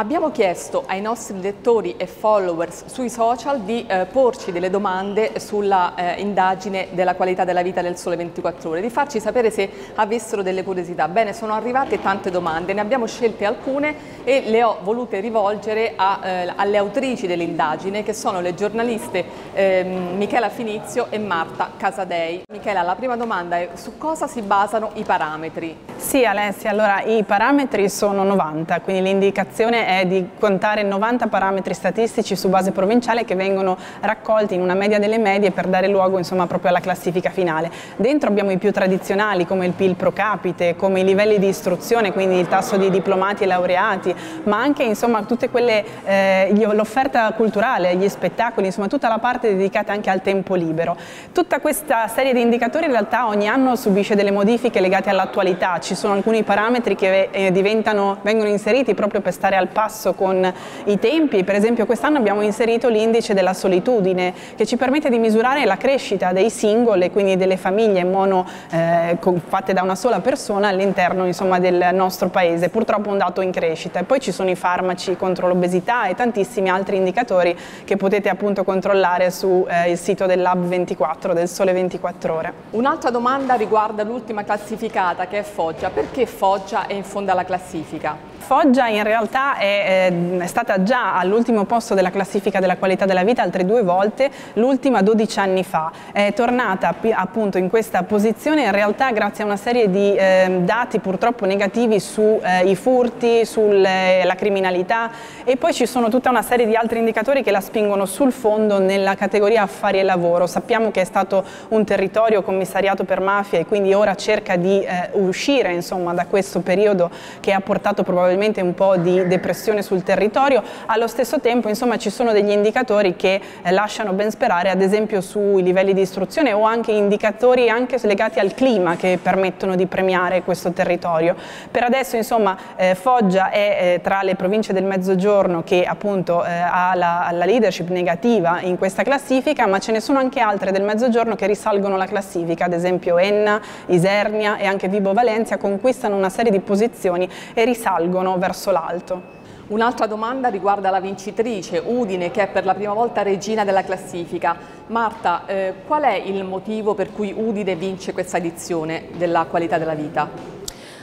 Abbiamo chiesto ai nostri lettori e followers sui social di eh, porci delle domande sulla eh, indagine della qualità della vita del Sole 24 Ore, di farci sapere se avessero delle curiosità. Bene, sono arrivate tante domande, ne abbiamo scelte alcune e le ho volute rivolgere a, eh, alle autrici dell'indagine che sono le giornaliste ehm, Michela Finizio e Marta Casadei. Michela, la prima domanda è su cosa si basano i parametri? Sì Alessia, allora i parametri sono 90, quindi l'indicazione è di contare 90 parametri statistici su base provinciale che vengono raccolti in una media delle medie per dare luogo insomma, proprio alla classifica finale. Dentro abbiamo i più tradizionali come il PIL pro capite, come i livelli di istruzione, quindi il tasso di diplomati e laureati, ma anche insomma, tutte quelle, eh, l'offerta culturale, gli spettacoli, insomma tutta la parte dedicata anche al tempo libero. Tutta questa serie di indicatori in realtà ogni anno subisce delle modifiche legate all'attualità, ci sono alcuni parametri che eh, vengono inseriti proprio per stare al passo con i tempi, per esempio quest'anno abbiamo inserito l'indice della solitudine che ci permette di misurare la crescita dei singoli e quindi delle famiglie mono eh, fatte da una sola persona all'interno del nostro paese, purtroppo un dato in crescita e poi ci sono i farmaci contro l'obesità e tantissimi altri indicatori che potete appunto controllare sul eh, sito del Lab 24, del Sole 24 Ore. Un'altra domanda riguarda l'ultima classificata che è Foggia, perché Foggia è in fondo alla classifica? Foggia in realtà è, è stata già all'ultimo posto della classifica della qualità della vita altre due volte, l'ultima 12 anni fa. È tornata appunto in questa posizione in realtà grazie a una serie di eh, dati purtroppo negativi sui eh, furti, sulla criminalità e poi ci sono tutta una serie di altri indicatori che la spingono sul fondo nella categoria affari e lavoro. Sappiamo che è stato un territorio commissariato per mafia e quindi ora cerca di eh, uscire insomma, da questo periodo che ha portato probabilmente probabilmente un po' di depressione sul territorio, allo stesso tempo insomma, ci sono degli indicatori che eh, lasciano ben sperare ad esempio sui livelli di istruzione o anche indicatori anche legati al clima che permettono di premiare questo territorio. Per adesso insomma eh, Foggia è eh, tra le province del Mezzogiorno che appunto eh, ha la, la leadership negativa in questa classifica ma ce ne sono anche altre del Mezzogiorno che risalgono la classifica, ad esempio Enna, Isernia e anche Vibo Valencia conquistano una serie di posizioni e risalgono vanno verso l'alto. Un'altra domanda riguarda la vincitrice, Udine, che è per la prima volta regina della classifica. Marta, eh, qual è il motivo per cui Udine vince questa edizione della qualità della vita?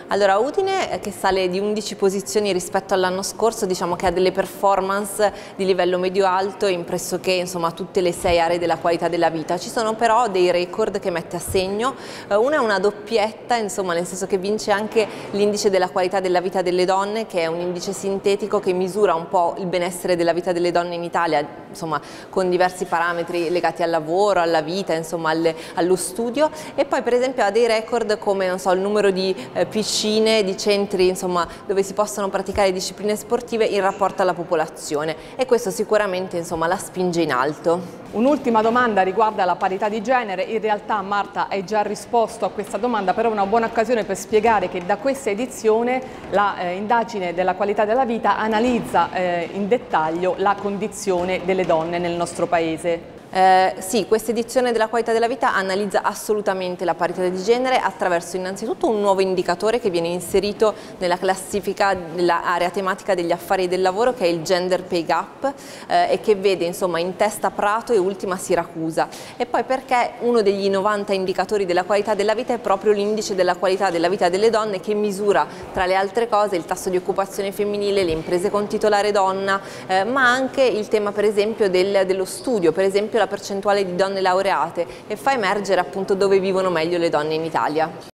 Allora Udine eh, che sale di 11 posizioni rispetto all'anno scorso diciamo che ha delle performance di livello medio-alto in pressoché insomma, tutte le sei aree della qualità della vita. Ci sono però dei record che mette a segno, eh, una è una doppietta insomma, nel senso che vince anche l'indice della qualità della vita delle donne che è un indice sintetico che misura un po' il benessere della vita delle donne in Italia insomma, con diversi parametri legati al lavoro, alla vita, insomma, alle, allo studio e poi per esempio ha dei record come so, il numero di eh, piscine piscine, di centri insomma, dove si possono praticare discipline sportive in rapporto alla popolazione e questo sicuramente insomma, la spinge in alto. Un'ultima domanda riguarda la parità di genere, in realtà Marta hai già risposto a questa domanda, però è una buona occasione per spiegare che da questa edizione l'indagine eh, della qualità della vita analizza eh, in dettaglio la condizione delle donne nel nostro Paese. Eh, sì, questa edizione della qualità della vita analizza assolutamente la parità di genere attraverso innanzitutto un nuovo indicatore che viene inserito nella classifica dell'area tematica degli affari del lavoro che è il Gender Pay Gap eh, e che vede insomma in testa Prato e ultima Siracusa. E poi perché uno degli 90 indicatori della qualità della vita è proprio l'indice della qualità della vita delle donne che misura tra le altre cose il tasso di occupazione femminile, le imprese con titolare donna eh, ma anche il tema per esempio del, dello studio, per esempio la la percentuale di donne laureate e fa emergere appunto dove vivono meglio le donne in Italia.